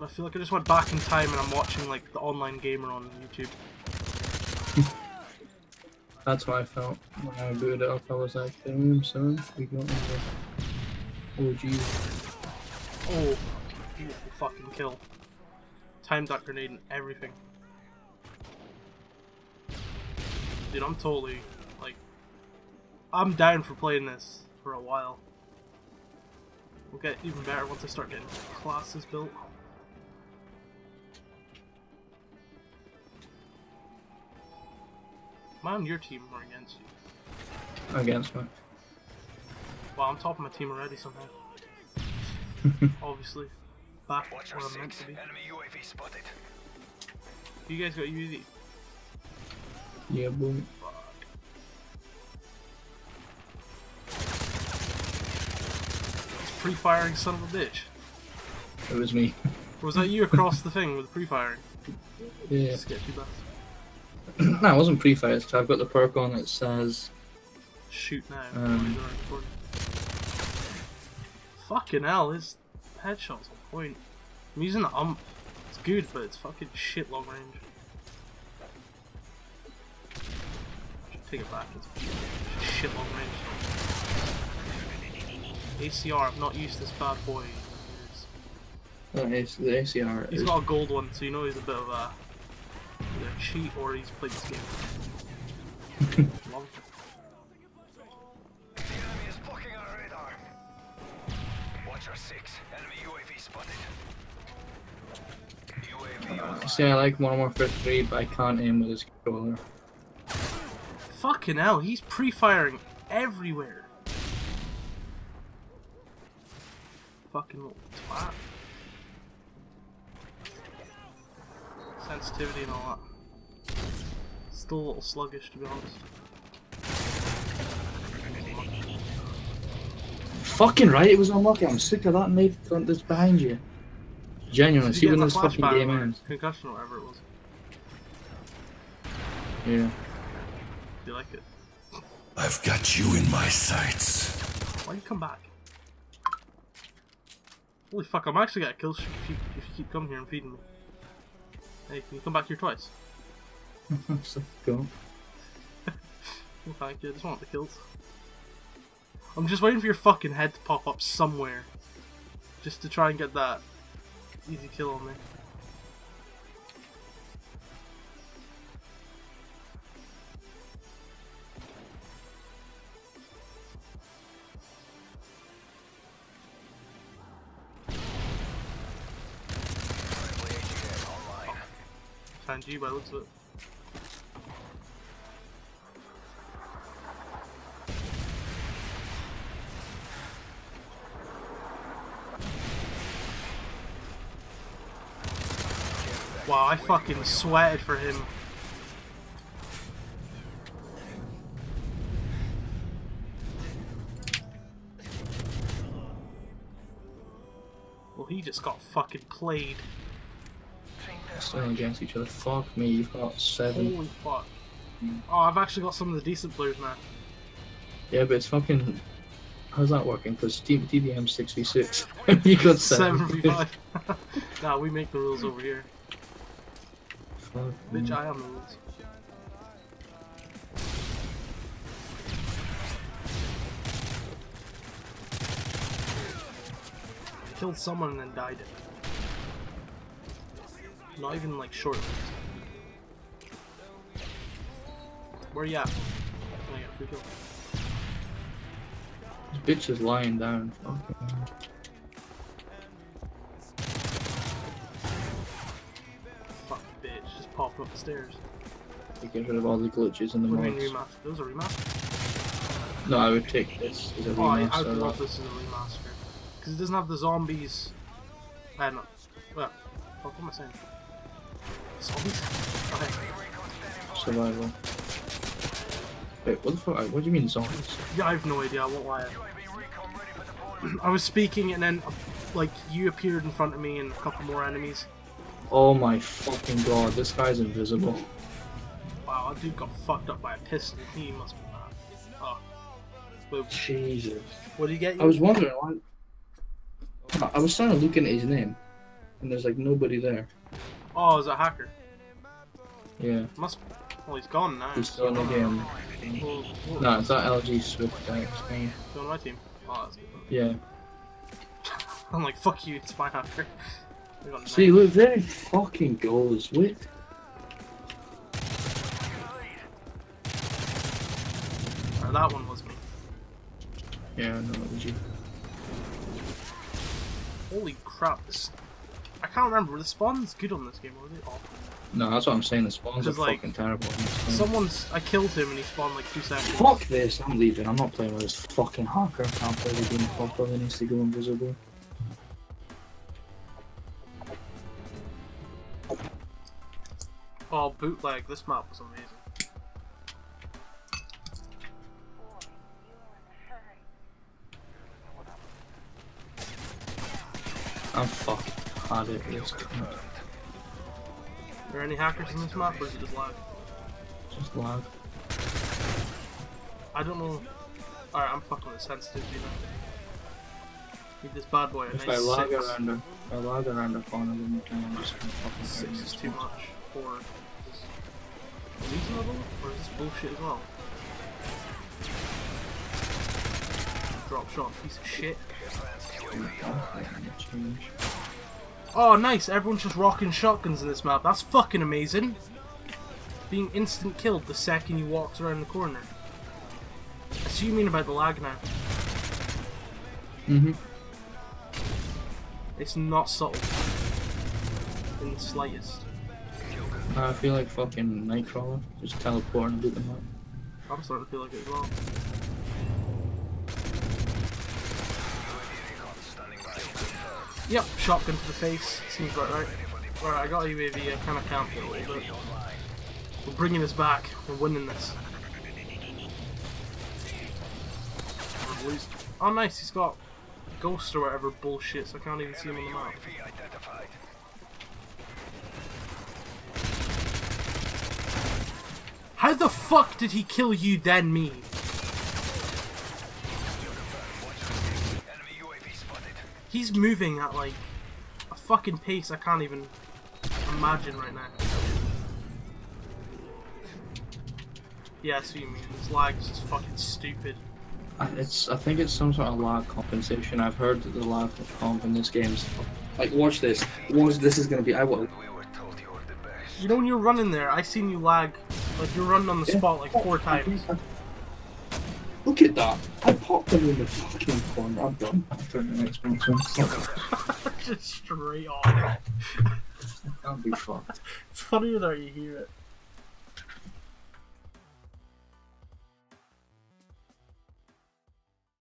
God, I feel like I just went back in time and I'm watching like the online gamer on YouTube. That's how I felt when I booted it up. I was like, damn, son, we got into Oh, jeez. Oh, beautiful fucking kill. Timed that grenade and everything. Dude, I'm totally, like, I'm down for playing this for a while. We'll get even better once I start getting classes built. Am I on your team or against you? Against me. Well, I'm top of my team already somehow. Obviously. Back Watch where our I'm meant six. to be. Enemy UAV spotted. You guys got UAV? Yeah, boom. It's pre-firing son of a bitch. It was me. Was that you across the thing with pre-firing? Yeah. Sketchy bastard. No, it wasn't because I've got the perk on that says Shoot now. Um. Fucking hell, his headshot's on point. I'm using the ump. It's good, but it's fucking shit long range. Should take it back. It's shit long range. ACR, I've not used this bad boy. uh, the ACR. He's is- got a gold one, so you know he's a bit of a either cheat or he's played this game. Long. The enemy is blocking our radar. Watch our six. Enemy UAV spotted. UAV on See, I like Modern Warfare 3, but I can't aim with this controller. Fucking hell, he's pre-firing everywhere. Fucking little twat. Sensitivity and all that. Still a little sluggish to be honest. Fucking right, it was unlucky. I'm sick of that knife front that's behind you. Genuinely, Did see when this fucking flashbang game ends. Concussion or whatever it was. Yeah. Do you like it? I've got you in my sights. Why you come back? Holy fuck, I'm actually gonna kill you if you, if you keep coming here and feeding me. Hey, can you come back here twice? so, go. Well, thank you, I just want the kills. I'm just waiting for your fucking head to pop up somewhere. Just to try and get that easy kill on me. Sanji by the looks of it. Wow, I fucking sweated for him. Well, he just got fucking played. Standing against each other. Fuck me, you've got seven. Holy fuck. Oh, I've actually got some of the decent players now. Yeah, but it's fucking. How's that working? Because TDM 6v6. you got seven. 7v5. nah, we make the rules over here. Fuck Bitch. I am the rules. Killed someone and then died. Not even like short. Where you at? Oh, yeah, free kill. This bitch is lying down. Hell. Fuck bitch, just popped up the stairs. To get rid of all the glitches in the What do you mean mods. remaster? There was a remaster? No, I would take this as a Oh, I, I would love this as a remaster. Because it doesn't have the zombies. I don't know. Well, fuck, what am I saying? Zombies? Okay. Survival. Wait, what the fuck? What do you mean zombies? Yeah, I have no idea, I won't lie. UAV recon ready for deployment. I was speaking and then, uh, like, you appeared in front of me and a couple more enemies. Oh my fucking god, this guy's invisible. Wow, that dude got fucked up by a pistol. He must be mad. Oh. Boop. Jesus. What did you get? I was wondering why. I- was trying to look into his name, and there's like nobody there. Oh, is that hacker? Yeah, Must. Well, oh, he's gone now. he's still in the game. Well, well, No, it's that LG Swift guy. it's on my team. Oh, that's good. Yeah. I'm like, fuck you, it's my hacker. See, look, there he fucking goes. Wait. Or that one was me. Yeah, no, it was you. Holy crap, this. I can't remember, the spawns good on this game, or were they awful? No, that's what I'm saying. The spawns are like, fucking terrible. in this game. Someone's. I killed him and he spawned like two seconds. Fuck this! I'm leaving. I'm not playing with this fucking hacker. I can't play the game properly. He needs to go invisible. Oh, bootleg, this map was amazing. I'm fucking had it. It's cunt. Are there any hackers in this map, or is it just lag? just lag. I don't know. Alright, I'm fucking with sensitivity now. Need this bad boy at If nice I lag six. around the, if I lag around the corner one more time, I'm just gonna fucking Six turn is this too off. much. Four is reasonable, or is this bullshit as well? Drop shot, piece of shit. Change. Oh, nice! Everyone's just rocking shotguns in this map. That's fucking amazing. Being instant killed the second you walked around the corner. I see what you mean about the lag now. Mm-hmm. It's not subtle. In the slightest. I feel like fucking Nightcrawler, just teleporting about the map. I'm starting to feel like it as well. Yep, shotgun to the face. Seems about right. Alright, I got UAV. I kind of camped it a little bit. We're bringing this back. We're winning this. Oh, nice. He's got ghost or whatever bullshit, so I can't even see him on the map. How the fuck did he kill you then me? He's moving at like a fucking pace I can't even imagine right now. Yeah, I see what you mean. This lag is just fucking stupid. I- It's, I think it's some sort of lag compensation. I've heard that the lag comp in this game is like, watch this. Watch this is gonna be. I will. We were told you were the best. You know when you're running there, I seen you lag, like you're running on the spot like four times. Look at that! I popped him in the fucking corner. I'm done. I'll turn the next one. just straight on. I'll be fucked. It's funny that you hear it.